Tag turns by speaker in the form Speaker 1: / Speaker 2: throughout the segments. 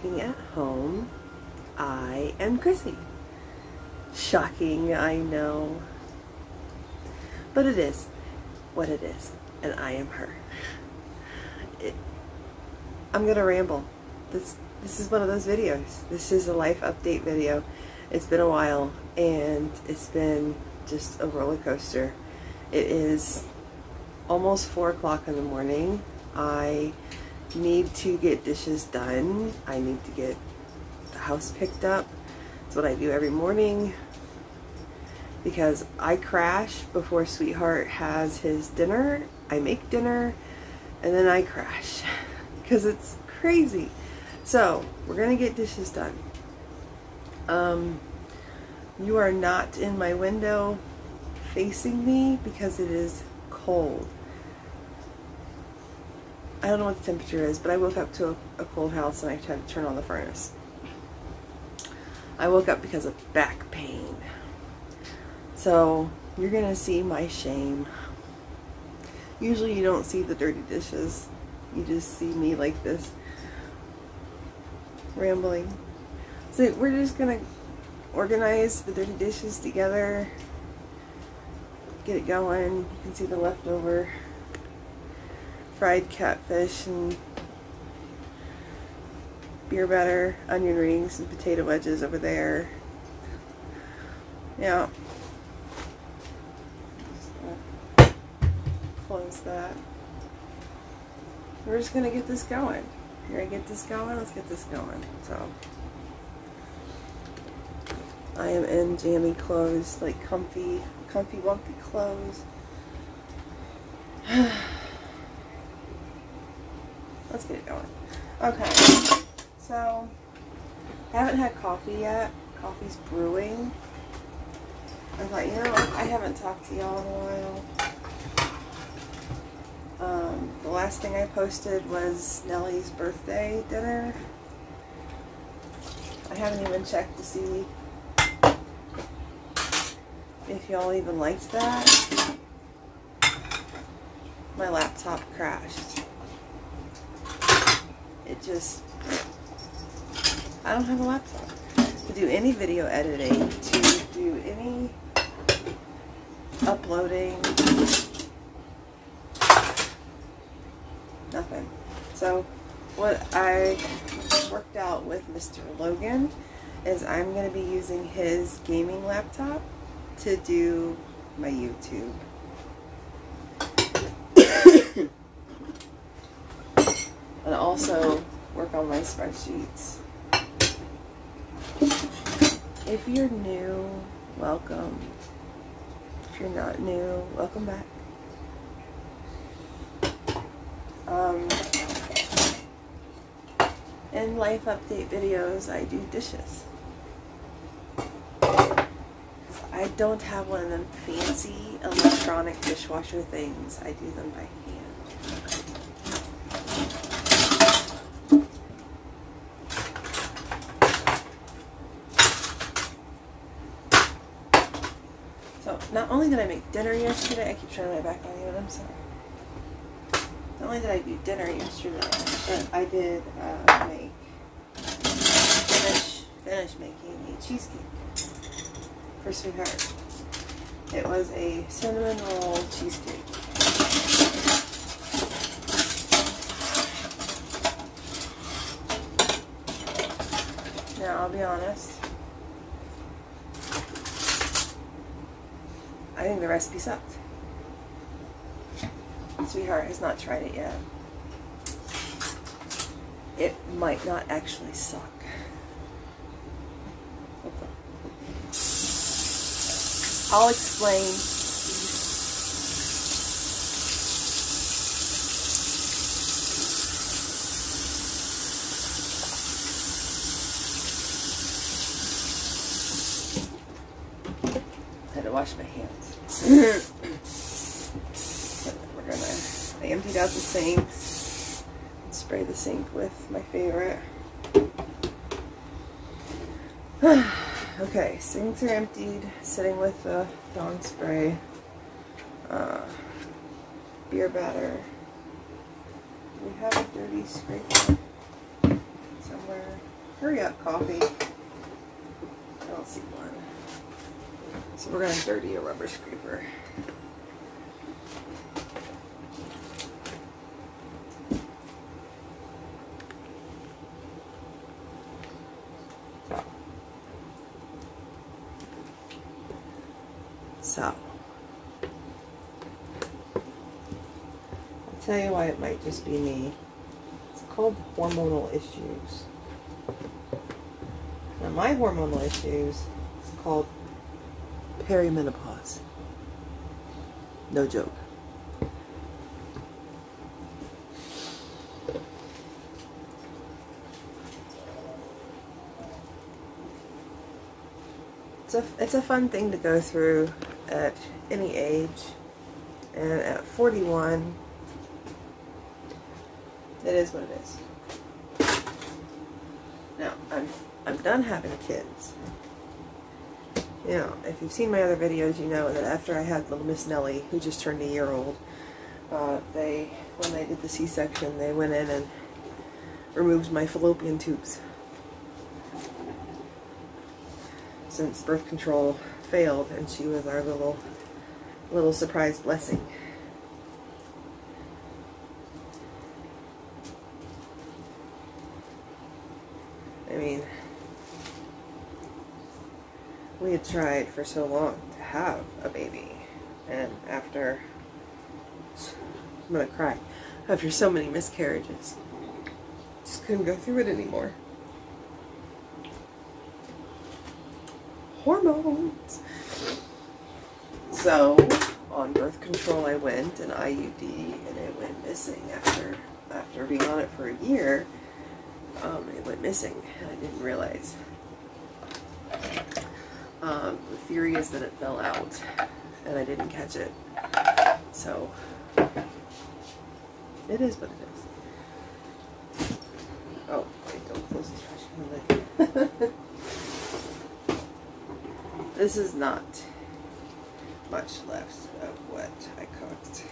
Speaker 1: Cooking at home. I am Chrissy. Shocking, I know. But it is what it is, and I am her. It, I'm gonna ramble. This this is one of those videos. This is a life update video. It's been a while, and it's been just a roller coaster. It is almost 4 o'clock in the morning. I need to get dishes done. I need to get the house picked up. It's what I do every morning because I crash before Sweetheart has his dinner. I make dinner and then I crash because it's crazy. So we're going to get dishes done. Um, you are not in my window facing me because it is cold. I don't know what the temperature is, but I woke up to a, a cold house and I had to turn on the furnace. I woke up because of back pain. So you're to see my shame. Usually you don't see the dirty dishes. You just see me like this rambling. So we're just to organize the dirty dishes together. Get it going. You can see the leftover fried catfish and beer batter, onion rings, and potato wedges over there. Yeah. Close that. We're just gonna get this going. You're gonna get this going? Let's get this going. So, I am in jammy clothes, like comfy, comfy, wumpy clothes. let's get it going. Okay, so I haven't had coffee yet. Coffee's brewing. I thought, you know, I haven't talked to y'all in a while. Um, the last thing I posted was Nellie's birthday dinner. I haven't even checked to see if y'all even liked that. My laptop crashed it just, I don't have a laptop to do any video editing, to do any uploading, nothing. So what I worked out with Mr. Logan is I'm going to be using his gaming laptop to do my YouTube. And also work on my spreadsheets. If you're new, welcome. If you're not new, welcome back. Um, in life update videos, I do dishes. I don't have one of them fancy electronic dishwasher things. I do them by hand. not only did I make dinner yesterday, I keep turning my back on you, and I'm sorry. Not only did I do dinner yesterday, but I did uh, make, finish, finish making a cheesecake for Sweetheart. It was a cinnamon roll cheesecake. Now, I'll be honest, I think the recipe sucked. Sweetheart has not tried it yet. It might not actually suck. I'll explain had to wash my hands. we're gonna, I emptied out the sinks, spray the sink with my favorite. okay, sinks are emptied, sitting with the Dawn spray, uh, beer batter. We have a dirty scraper somewhere? Hurry up, coffee. I don't see one. So we're gonna dirty a rubber scraper. So, I'll tell you why it might just be me. It's called hormonal issues. Now, my hormonal issues is called perimenopause. No joke. It's a, it's a fun thing to go through at any age. And at 41, it is what it is. Now, I'm, I'm done having kids. You know, if you've seen my other videos, you know that after I had little Miss Nellie, who just turned a year old, uh, they, when they did the C-section, they went in and removed my fallopian tubes. Since birth control failed and she was our little, little surprise blessing. I mean, we had tried for so long to have a baby, and after, I'm gonna cry, after so many miscarriages, just couldn't go through it anymore. Hormones! So, on birth control I went, an IUD, and it went missing after, after being on it for a year. Um, it went missing, and I didn't realize. Um, the theory is that it fell out, and I didn't catch it. So, it is what it is. Oh, wait, don't close the trash can lid. this is not much left of what I cooked.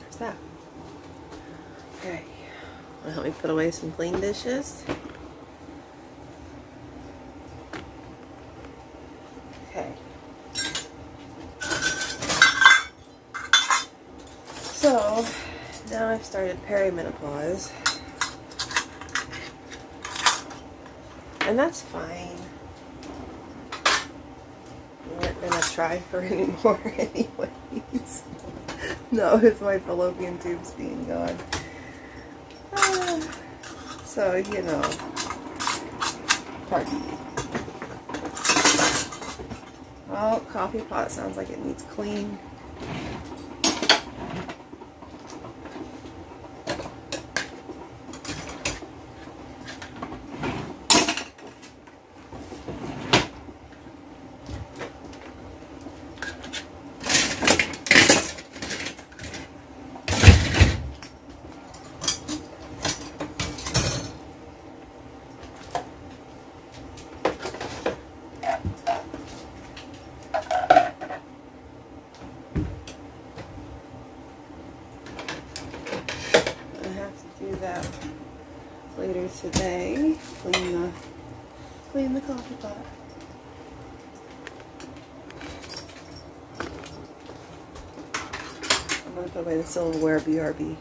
Speaker 1: There's that. Okay. Well, help me put away some clean dishes. Okay. So, now I've started perimenopause. And that's fine. We weren't gonna try for any more anyways. no, it's my fallopian tubes being gone. So, you know. Pardon me. Oh, coffee pot sounds like it needs clean. I have to do that later today. Clean the clean the coffee pot. I'm gonna put away the silverware BRB.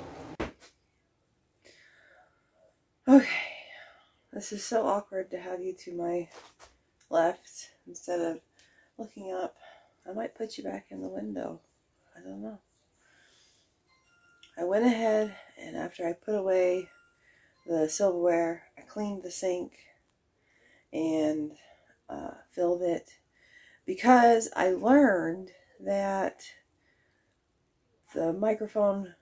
Speaker 1: Okay. This is so awkward to have you to my left instead of looking up. I might put you back in the window. I don't know. I went ahead and after I put away the silverware, I cleaned the sink and uh, filled it because I learned that the microphone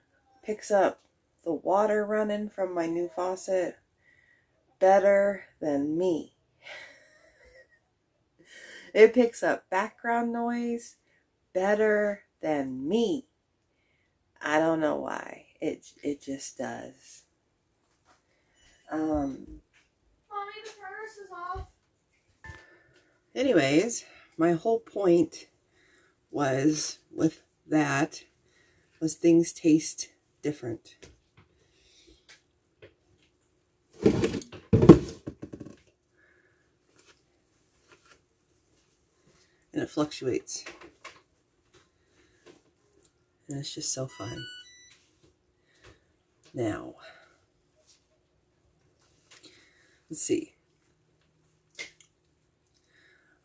Speaker 1: picks up the water running from my new faucet better than me. It picks up background noise better than me. I don't know why. It it just does. Um
Speaker 2: Mommy, the furnace is off.
Speaker 1: anyways, my whole point was with that was things taste different. And it fluctuates. And it's just so fun. Now, let's see.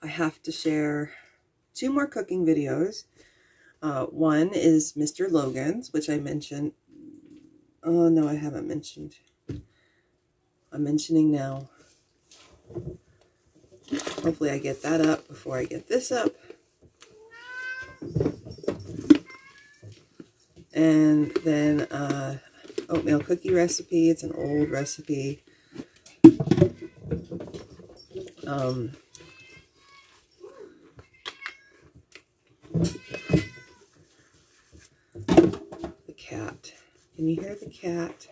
Speaker 1: I have to share two more cooking videos. Uh, one is Mr. Logan's, which I mentioned. Oh, no, I haven't mentioned. I'm mentioning now. Hopefully I get that up before I get this up. And then uh, oatmeal cookie recipe. It's an old recipe. Um, the cat. Can you hear the cat?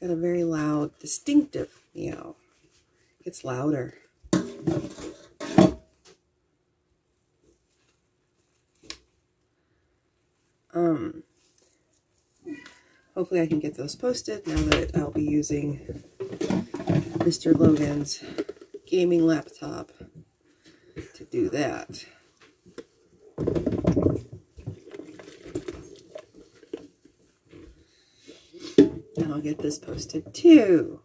Speaker 1: Got a very loud, distinctive meow. It's louder. Um, hopefully I can get those posted now that I'll be using Mr. Logan's gaming laptop to do that. And I'll get this posted too.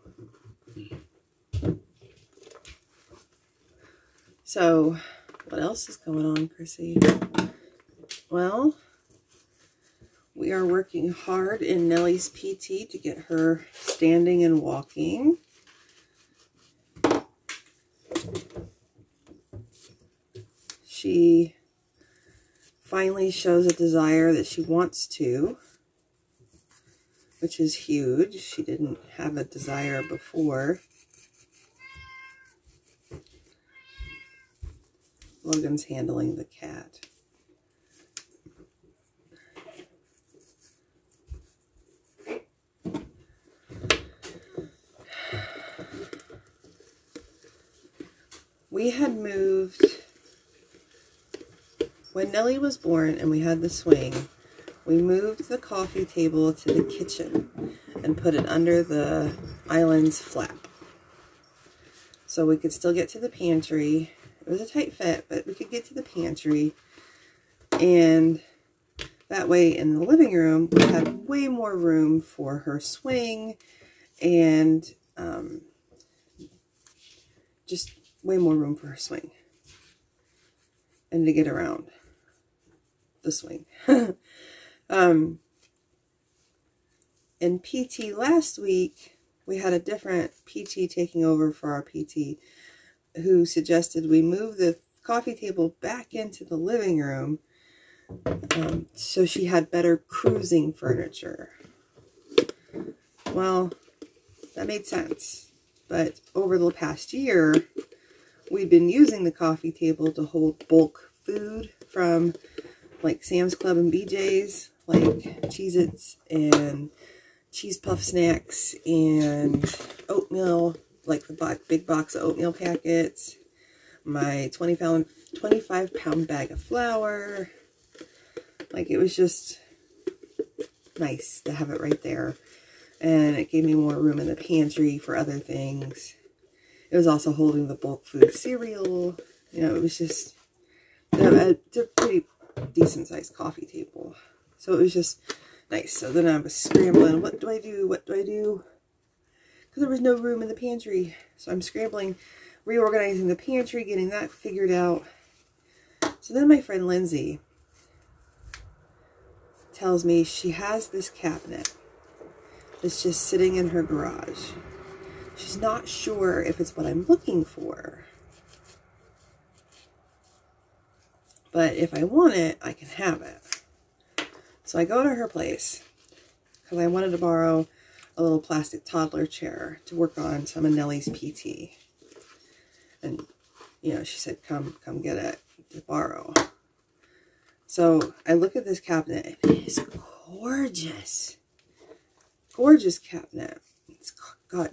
Speaker 1: So, what else is going on, Chrissy? Well, we are working hard in Nellie's PT to get her standing and walking. She finally shows a desire that she wants to, which is huge. She didn't have a desire before. Logan's handling the cat. We had moved Nellie was born and we had the swing. We moved the coffee table to the kitchen and put it under the island's flap. So we could still get to the pantry. It was a tight fit, but we could get to the pantry. And that way in the living room, we had way more room for her swing and um, just way more room for her swing and to get around the swing. um, in PT last week, we had a different PT taking over for our PT who suggested we move the coffee table back into the living room um, so she had better cruising furniture. Well, that made sense. But over the past year, we've been using the coffee table to hold bulk food from like Sam's Club and BJ's, like Cheez-Its and cheese puff snacks and oatmeal, like the big box of oatmeal packets, my 20 pound, 25 pound bag of flour. Like it was just nice to have it right there. And it gave me more room in the pantry for other things. It was also holding the bulk food cereal. You know, it was just a, a pretty decent sized coffee table. So it was just nice. So then I was scrambling. What do I do? What do I do? Because there was no room in the pantry. So I'm scrambling, reorganizing the pantry, getting that figured out. So then my friend Lindsay tells me she has this cabinet that's just sitting in her garage. She's not sure if it's what I'm looking for. But if I want it, I can have it. So I go to her place because I wanted to borrow a little plastic toddler chair to work on. some of Nellie's PT. And, you know, she said, come, come get it to borrow. So I look at this cabinet. It is gorgeous. Gorgeous cabinet. It's got,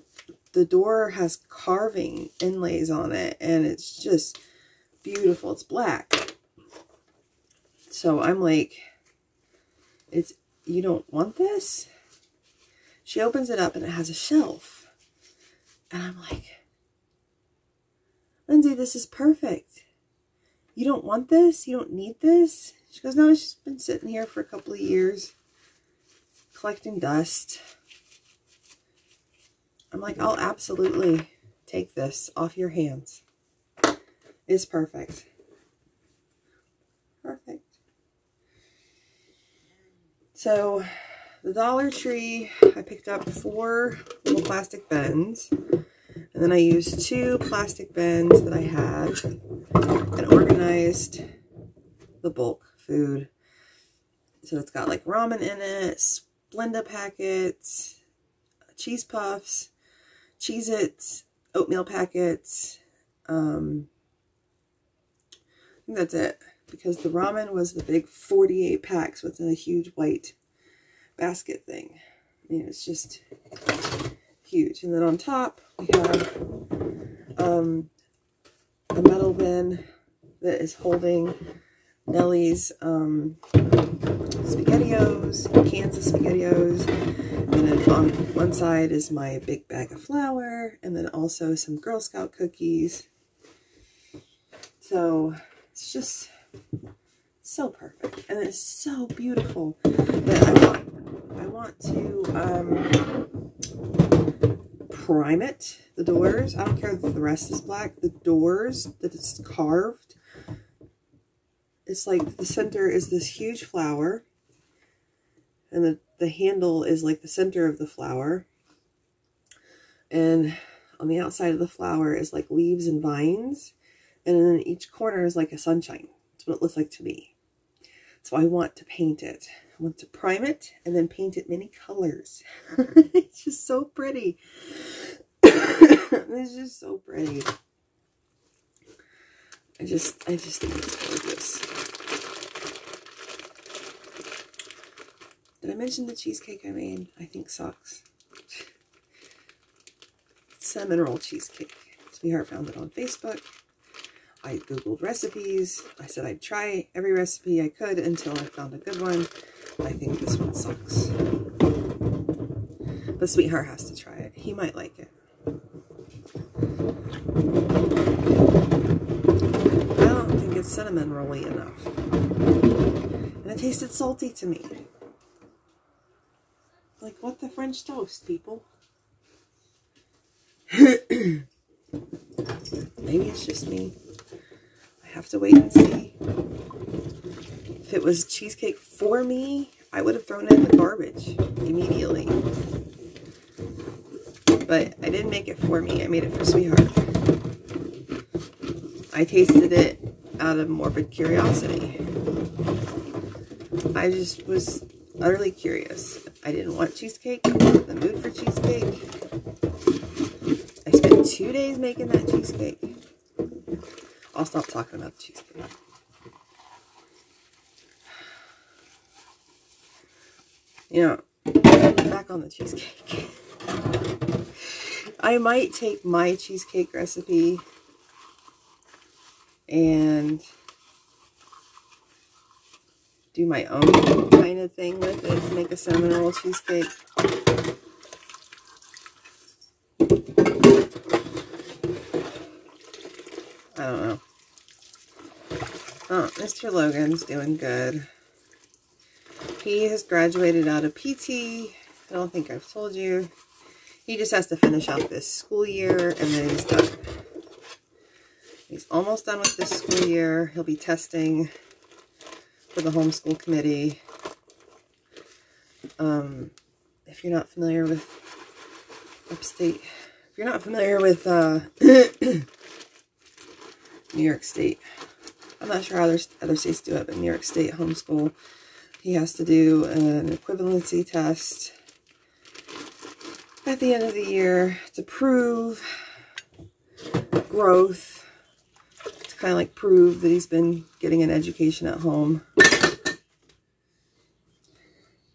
Speaker 1: the door has carving inlays on it. And it's just beautiful. It's black. So I'm like, it's, you don't want this? She opens it up and it has a shelf. And I'm like, Lindsay, this is perfect. You don't want this? You don't need this? She goes, no, it's just been sitting here for a couple of years, collecting dust. I'm like, I'll absolutely take this off your hands. It's perfect. Perfect. So the Dollar Tree, I picked up four little plastic bins. And then I used two plastic bins that I had and organized the bulk food. So it's got like ramen in it, Splenda packets, cheese puffs, Cheez-Its, oatmeal packets. Um, I think that's it because the ramen was the big 48 packs within a huge white basket thing. I mean, it's just huge. And then on top, we have um, a metal bin that is holding Nellie's um, SpaghettiOs, cans of SpaghettiOs. And then on one side is my big bag of flour, and then also some Girl Scout cookies. So it's just so perfect, and it's so beautiful. But I want, I want to um, prime it, the doors. I don't care if the rest is black. The doors that it's carved it's like the center is this huge flower and the, the handle is like the center of the flower. And on the outside of the flower is like leaves and vines. And then each corner is like a sunshine. What it looks like to me. So I want to paint it. I want to prime it and then paint it many colors. it's just so pretty. it's just so pretty. I just, I just think it's gorgeous. Did I mention the cheesecake I made? I think. Cinnamon roll cheesecake. Sweetheart found it on Facebook. I googled recipes. I said I'd try every recipe I could until I found a good one. I think this one sucks. But Sweetheart has to try it. He might like it. I don't think it's cinnamon rolly enough. And it tasted salty to me. Like, what the French toast, people? Maybe it's just me. I have to wait and see. If it was cheesecake for me, I would have thrown it in the garbage immediately. But I didn't make it for me. I made it for Sweetheart. I tasted it out of morbid curiosity. I just was utterly curious. I didn't want cheesecake. I wasn't the mood for cheesecake. I spent two days making that cheesecake. I'll stop talking about the cheesecake. You know, back on the cheesecake. I might take my cheesecake recipe and do my own kind of thing with it. Make a cinnamon roll cheesecake. I don't know. Oh, Mr. Logan's doing good. He has graduated out of PT. I don't think I've told you. He just has to finish out this school year and then he's done. He's almost done with this school year. He'll be testing for the homeschool committee. Um, if you're not familiar with upstate, if you're not familiar with uh, New York State, I'm not sure how other, other states do it, but New York State homeschool, he has to do an equivalency test at the end of the year to prove growth, to kind of like prove that he's been getting an education at home,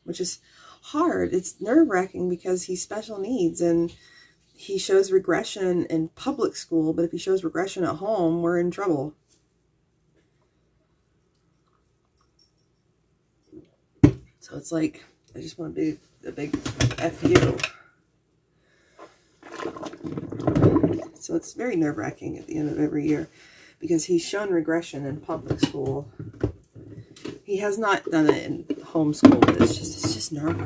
Speaker 1: which is hard. It's nerve wracking because he's special needs and he shows regression in public school, but if he shows regression at home, we're in trouble. It's like, I just want to be a big F you. So it's very nerve wracking at the end of every year because he's shown regression in public school. He has not done it in homeschool, but it's just, it's just nerve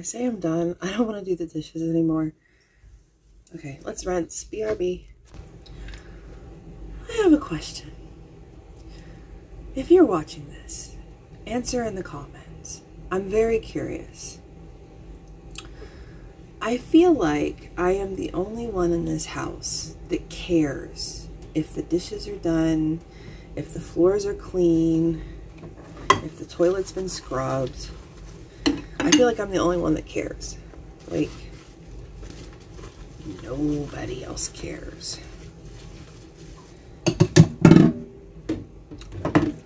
Speaker 1: I say I'm done? I don't want to do the dishes anymore. Okay, let's rinse. BRB. I have a question. If you're watching this, answer in the comments. I'm very curious. I feel like I am the only one in this house that cares if the dishes are done, if the floors are clean, if the toilet's been scrubbed. I feel like I'm the only one that cares. Like, nobody else cares.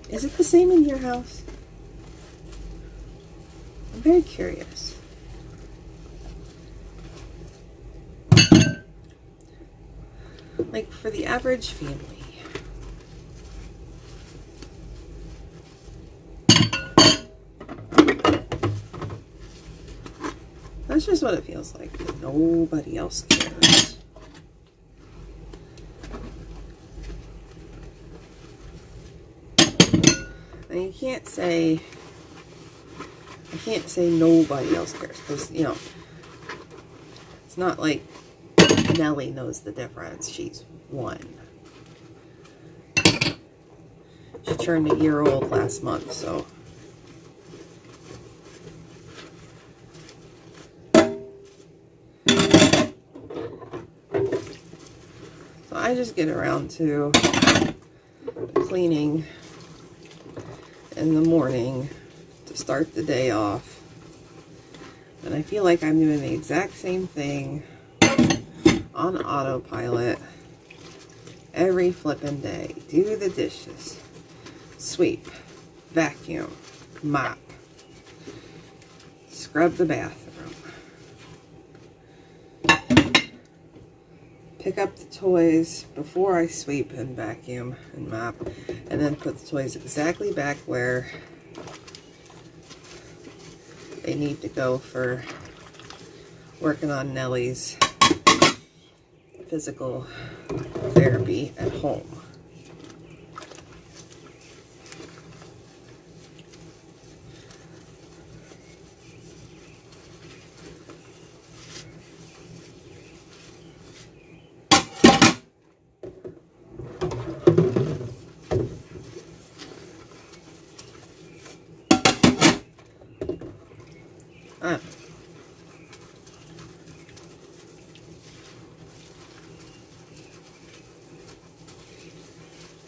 Speaker 1: Is it the same in your house? I'm very curious. Like, for the average family, That's just what it feels like. Nobody else cares. And you can't say, I can't say nobody else cares because, you know, it's not like Nellie knows the difference. She's one. She turned a year old last month, so I just get around to cleaning in the morning to start the day off. And I feel like I'm doing the exact same thing on autopilot every flipping day. Do the dishes, sweep, vacuum, mop, scrub the bathroom. Pick up the toys before I sweep and vacuum and mop, and then put the toys exactly back where they need to go for working on Nellie's physical therapy at home.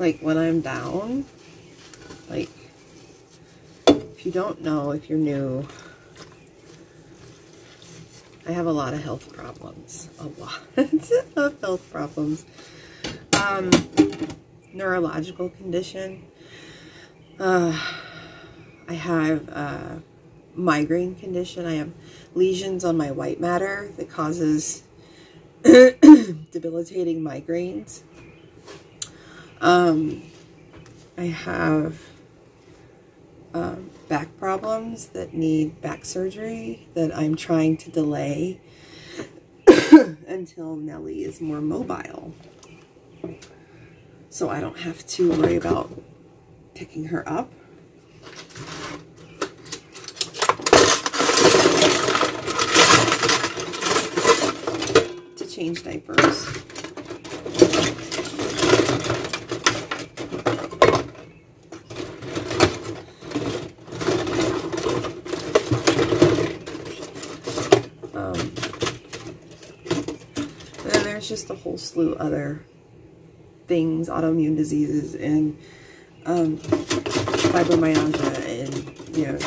Speaker 1: Like when I'm down, like if you don't know, if you're new, I have a lot of health problems. A lot of health problems. Um, neurological condition. Uh, I have a migraine condition. I have lesions on my white matter that causes debilitating migraines. Um, I have uh, back problems that need back surgery that I'm trying to delay until Nellie is more mobile. So I don't have to worry about picking her up. To change diapers. Just a whole slew of other things, autoimmune diseases and um, fibromyalgia and, you know,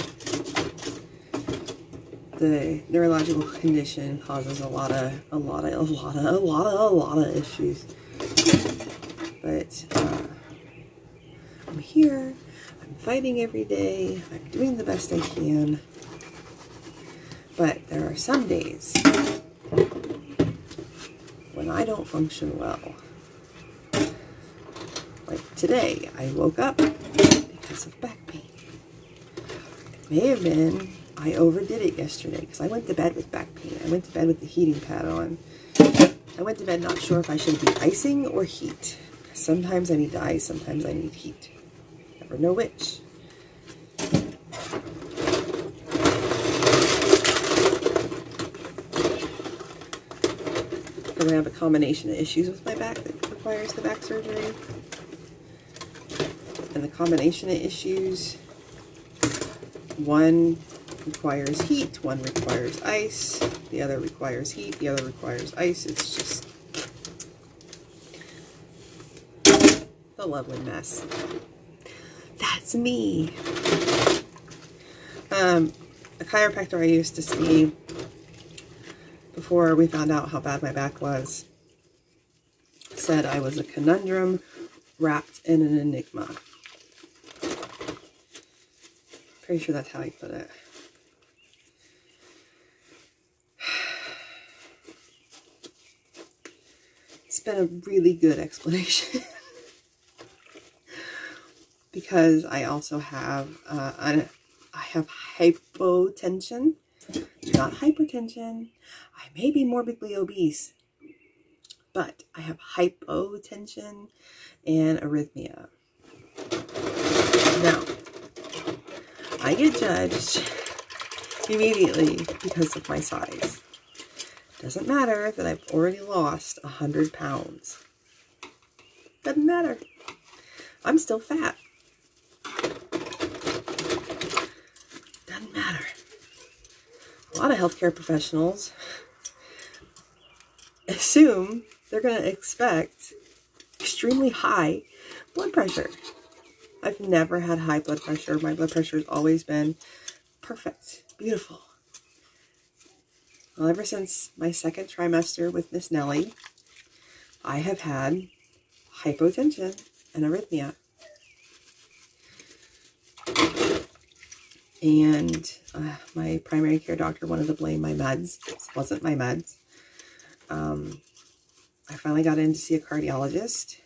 Speaker 1: the neurological condition causes a lot of, a lot of, a lot of, a lot of, a lot of issues. But uh, I'm here, I'm fighting every day, I'm doing the best I can. But there are some days when I don't function well. Like today, I woke up because of back pain. It may have been I overdid it yesterday because I went to bed with back pain. I went to bed with the heating pad on. I went to bed not sure if I should be icing or heat. Sometimes I need ice, sometimes I need heat. Never know which. And I have a combination of issues with my back that requires the back surgery. And the combination of issues, one requires heat, one requires ice, the other requires heat, the other requires ice. It's just a lovely mess. That's me. Um, a chiropractor I used to see before we found out how bad my back was said I was a conundrum wrapped in an enigma. Pretty sure that's how he put it. It's been a really good explanation. because I also have uh, an, I have hypotension, not hypertension. I may be morbidly obese, but I have hypotension and arrhythmia. Now, I get judged immediately because of my size. Doesn't matter that I've already lost 100 pounds. Doesn't matter. I'm still fat. Doesn't matter. A lot of healthcare professionals assume they're going to expect extremely high blood pressure. I've never had high blood pressure. My blood pressure has always been perfect, beautiful. Well, ever since my second trimester with Miss Nellie, I have had hypotension and arrhythmia. And uh, my primary care doctor wanted to blame my meds. This wasn't my meds. Um, I finally got in to see a cardiologist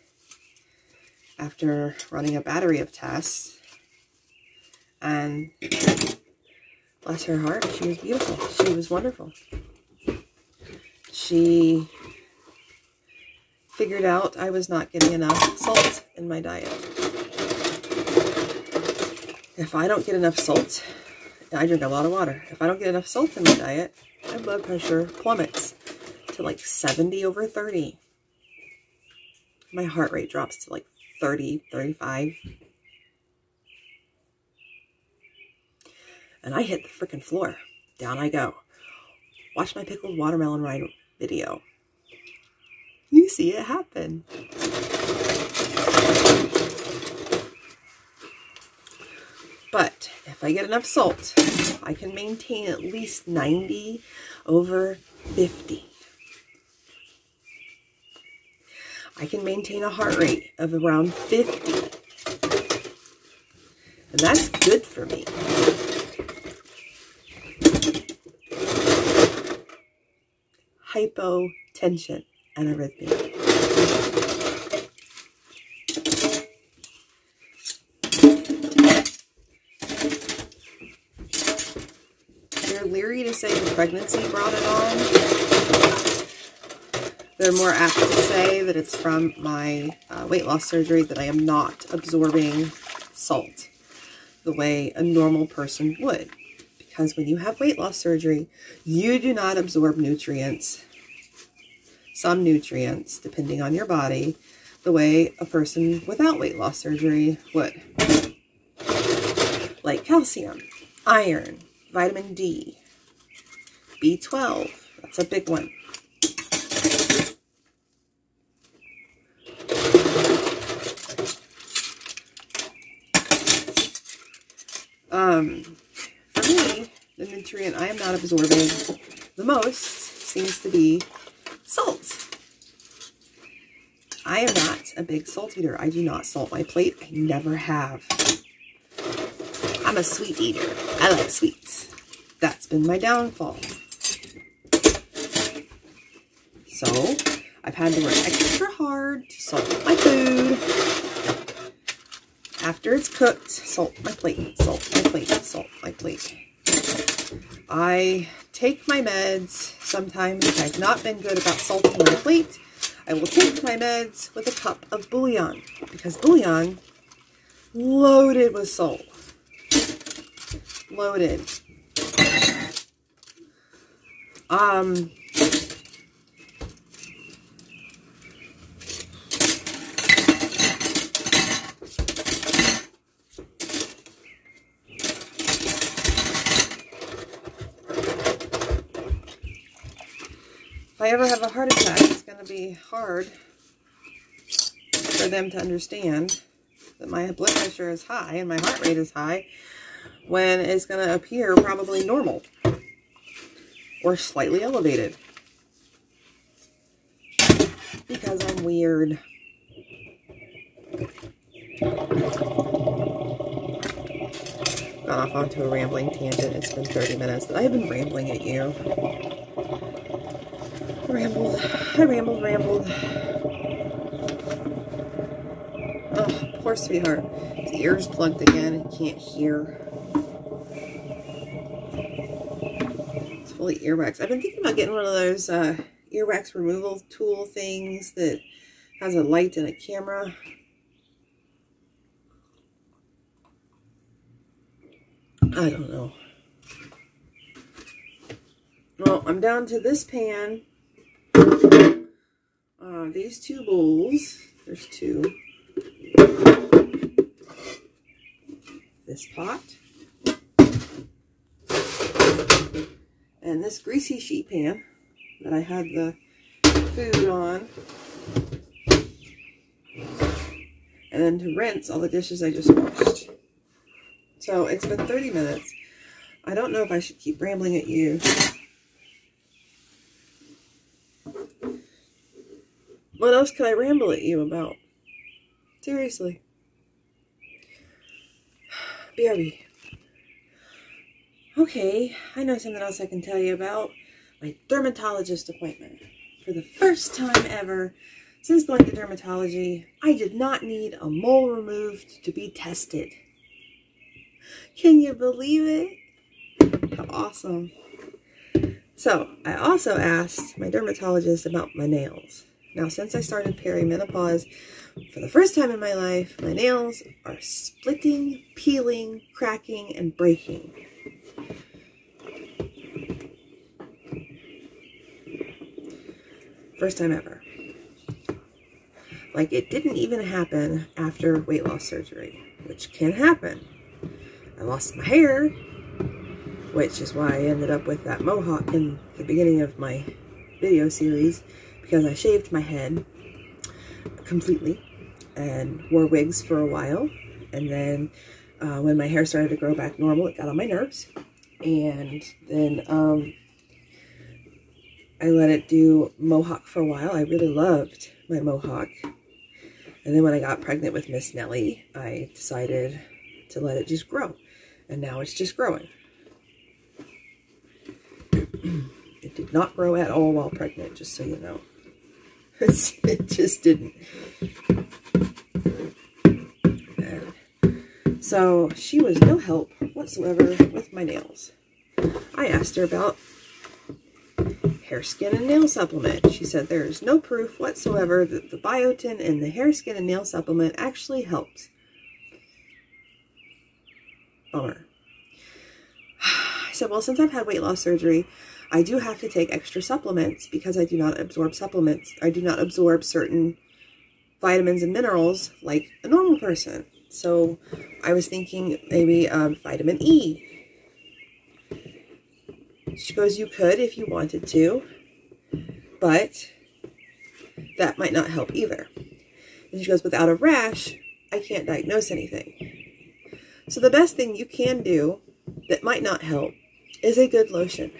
Speaker 1: after running a battery of tests. And bless her heart, she was beautiful. She was wonderful. She figured out I was not getting enough salt in my diet. If I don't get enough salt, I drink a lot of water. If I don't get enough salt in my diet, my blood pressure plummets to like 70 over 30. My heart rate drops to like 30, 35. And I hit the freaking floor. Down I go. Watch my pickled watermelon ride video. You see it happen. But if I get enough salt, I can maintain at least 90 over 50. I can maintain a heart rate of around 50. And that's good for me. Hypotension and arrhythmia. They're leery to say the pregnancy brought it on. They're more apt to say that it's from my uh, weight loss surgery that I am not absorbing salt the way a normal person would. Because when you have weight loss surgery, you do not absorb nutrients, some nutrients, depending on your body, the way a person without weight loss surgery would. Like calcium, iron, vitamin D, B12, that's a big one. Um, for me, the nutrient I am not absorbing the most seems to be salt. I am not a big salt eater. I do not salt my plate. I never have. I'm a sweet eater. I like sweets. That's been my downfall. So, I've had to work extra hard to salt my food. After it's cooked, salt my plate, salt my plate, salt my plate. I take my meds sometimes I've not been good about salting my plate. I will take my meds with a cup of bouillon because bouillon loaded with salt. Loaded. Um, I ever have a heart attack, it's going to be hard for them to understand that my blood pressure is high and my heart rate is high when it's going to appear probably normal or slightly elevated because I'm weird. Got off onto a rambling tangent. It's been 30 minutes, but I have been rambling at you. Rambled, I rambled, rambled. Oh, poor sweetheart. His ears plugged again. He can't hear. It's full of earwax. I've been thinking about getting one of those uh, earwax removal tool things that has a light and a camera. I don't know. Well, I'm down to this pan. Uh, these two bowls. There's two. This pot. And this greasy sheet pan that I had the food on. And then to rinse all the dishes I just washed. So it's been 30 minutes. I don't know if I should keep rambling at you. Else could I ramble at you about? Seriously. BRB. Okay, I know something else I can tell you about. My dermatologist appointment. For the first time ever since going to dermatology, I did not need a mole removed to be tested. Can you believe it? How awesome. So, I also asked my dermatologist about my nails. Now, since I started perimenopause, for the first time in my life, my nails are splitting, peeling, cracking, and breaking. First time ever. Like, it didn't even happen after weight loss surgery, which can happen. I lost my hair, which is why I ended up with that mohawk in the beginning of my video series because I shaved my head completely and wore wigs for a while. And then uh, when my hair started to grow back normal, it got on my nerves. And then um, I let it do mohawk for a while. I really loved my mohawk. And then when I got pregnant with Miss Nellie, I decided to let it just grow. And now it's just growing. it did not grow at all while pregnant, just so you know. it just didn't. So she was no help whatsoever with my nails. I asked her about hair, skin, and nail supplement. She said there is no proof whatsoever that the biotin in the hair, skin, and nail supplement actually helps. Bummer. I said, well, since I've had weight loss surgery, I do have to take extra supplements because I do not absorb supplements. I do not absorb certain vitamins and minerals like a normal person. So I was thinking maybe um, vitamin E. She goes, you could if you wanted to, but that might not help either. And she goes, without a rash, I can't diagnose anything. So the best thing you can do that might not help is a good lotion.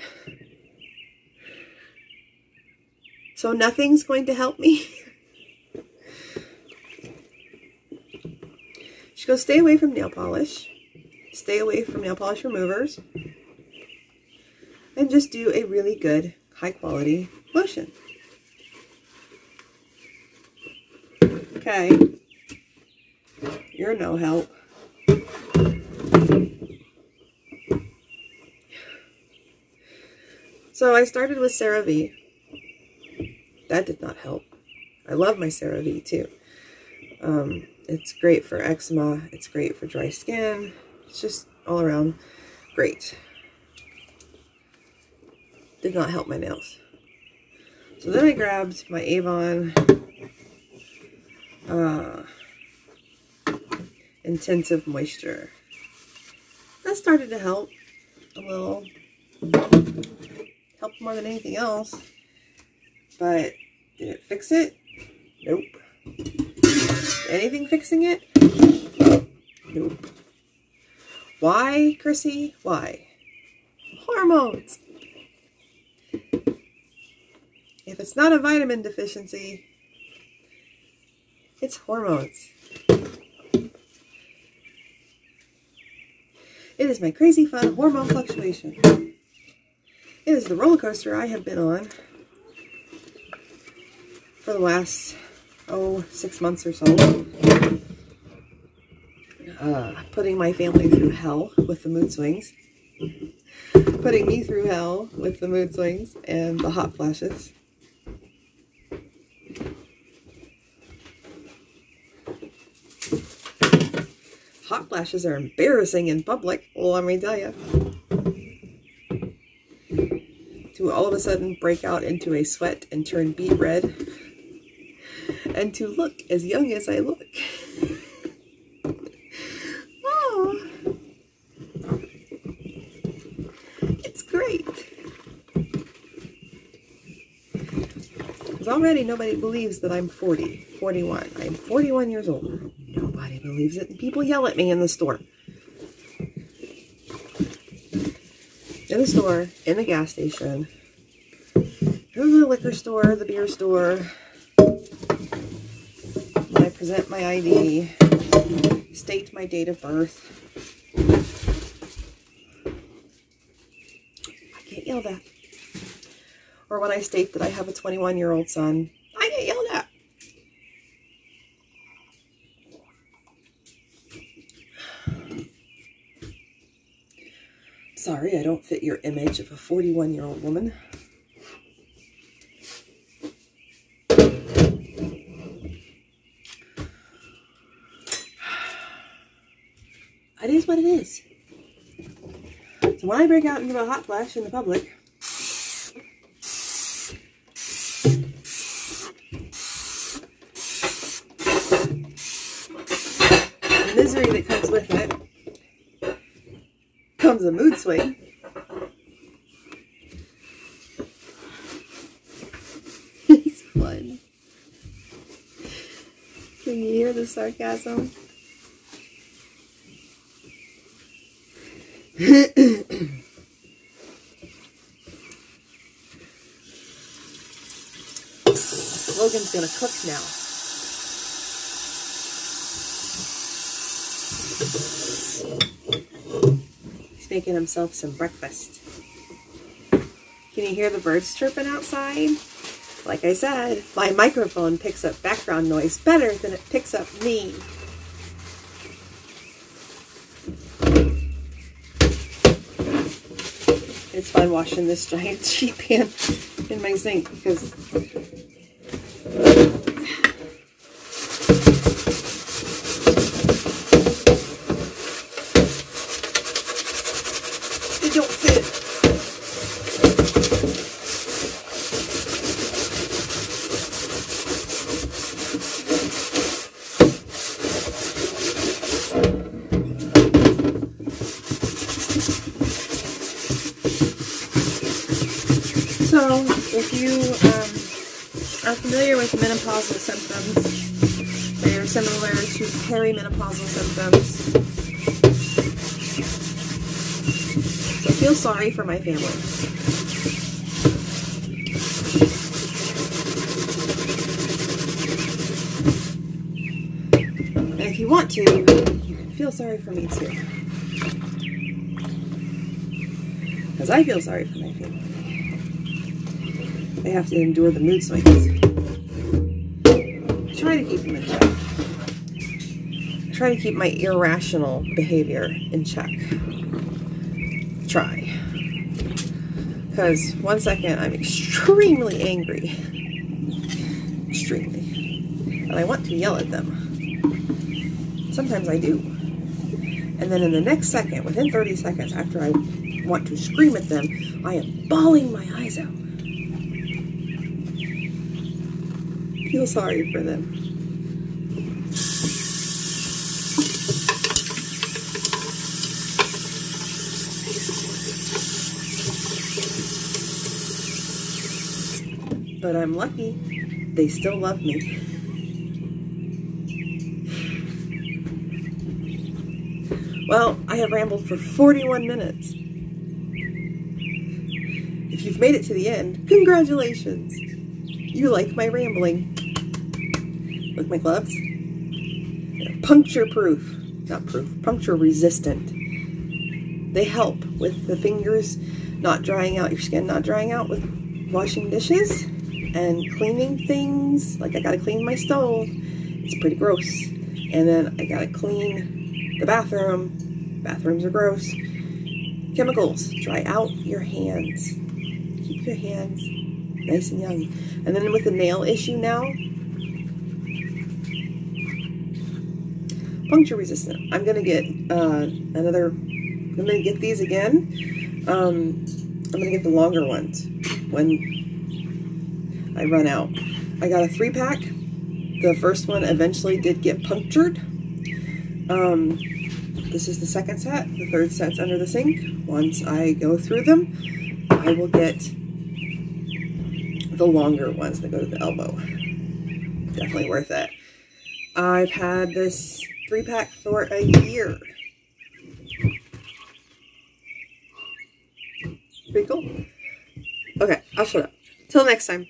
Speaker 1: So nothing's going to help me. she goes, stay away from nail polish. Stay away from nail polish removers. And just do a really good, high quality lotion. Okay. You're no help. So I started with CeraVe. That did not help. I love my CeraVe too. Um, it's great for eczema. It's great for dry skin. It's just all around great. Did not help my nails. So then I grabbed my Avon uh, Intensive Moisture. That started to help a little. Helped more than anything else. But did it fix it? Nope. Anything fixing it? Nope. Why, Chrissy? Why? Hormones. If it's not a vitamin deficiency, it's hormones. It is my crazy fun hormone fluctuation. It is the roller coaster I have been on for the last, oh, six months or so. Uh, putting my family through hell with the mood swings. Putting me through hell with the mood swings and the hot flashes. Hot flashes are embarrassing in public, let me tell you. To all of a sudden break out into a sweat and turn beet red. And to look as young as I look. oh. It's great. Because already nobody believes that I'm 40, 41. I'm 41 years old. Nobody believes it. People yell at me in the store. In the store, in the gas station, in the liquor store, the beer store. Present my ID, state my date of birth. I get yelled at. Or when I state that I have a 21 year old son, I get yelled at. Sorry, I don't fit your image of a 41 year old woman. It is what it is. When I break out into a hot flash in the public, the misery that comes with it comes a mood swing. He's fun. Can you hear the sarcasm? Logan's gonna cook now. He's making himself some breakfast. Can you hear the birds chirping outside? Like I said, my microphone picks up background noise better than it picks up me. It's fun washing this giant sheet pan in my sink because they don't fit. So, if you um, are familiar with menopausal symptoms, they are similar to perimenopausal symptoms. So I feel sorry for my family. And if you want to, you can feel sorry for me too. Because I feel sorry for my family. They have to endure the mood swings. I try to keep them in check. Try to keep my irrational behavior in check. Try. Because one second I'm extremely angry. Extremely. And I want to yell at them. Sometimes I do. And then in the next second, within 30 seconds after I want to scream at them, I am bawling my eyes out. Feel sorry for them. But I'm lucky they still love me. Well, I have rambled for 41 minutes. If you've made it to the end, congratulations! You like my rambling. Look, my gloves. They're puncture proof. Not proof, puncture resistant. They help with the fingers not drying out, your skin not drying out with washing dishes and cleaning things. Like I gotta clean my stove. It's pretty gross. And then I gotta clean the bathroom. Bathrooms are gross. Chemicals, dry out your hands. Keep your hands nice and young. And then with the nail issue now, puncture resistant. I'm gonna get uh, another, I'm gonna get these again. Um, I'm gonna get the longer ones when I run out. I got a three pack. The first one eventually did get punctured. Um, this is the second set. The third set's under the sink. Once I go through them, I will get the longer ones that go to the elbow. Definitely worth it. I've had this three pack for a year. Pretty cool. Okay, I'll shut up. Till next time.